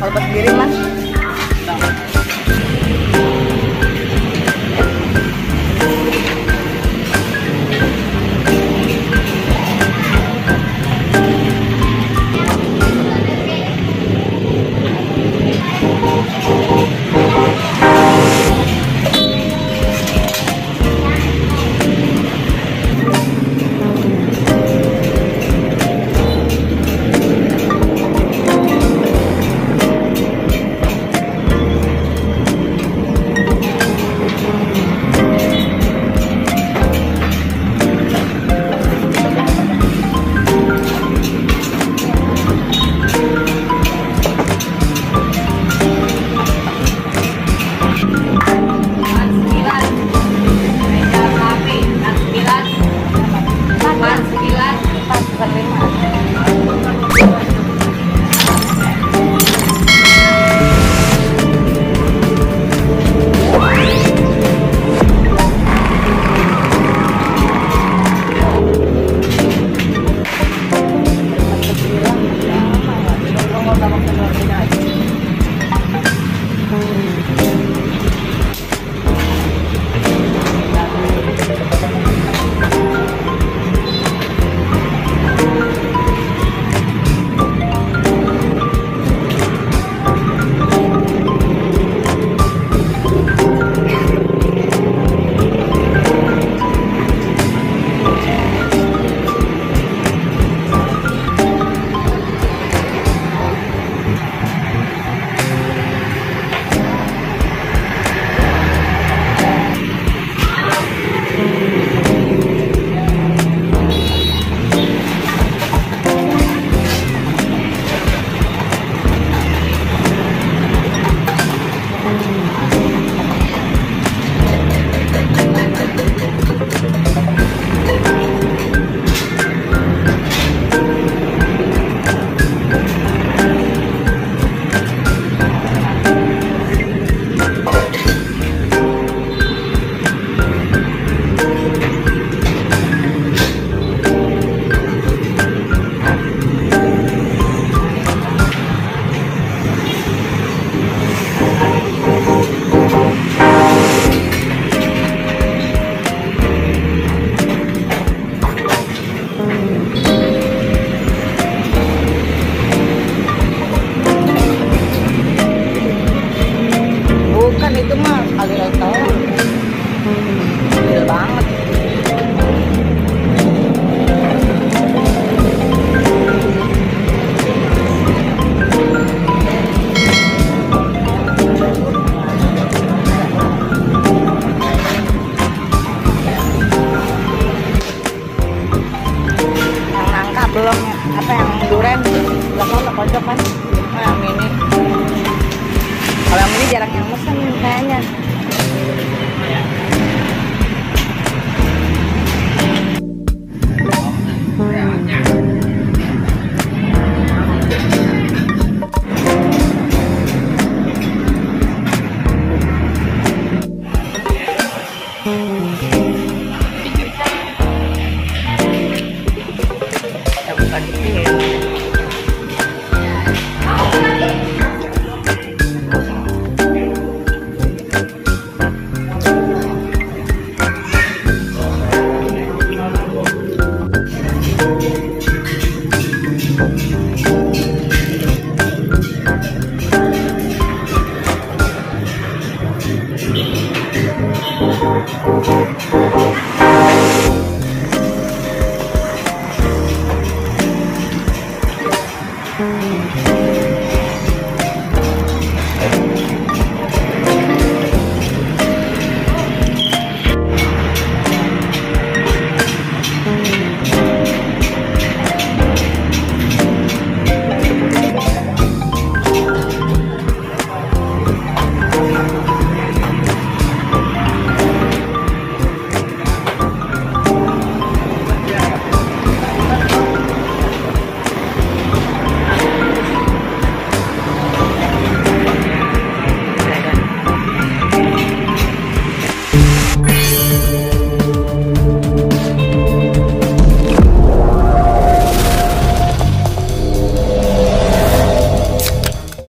kalau buat sendiri mah. Everybody here.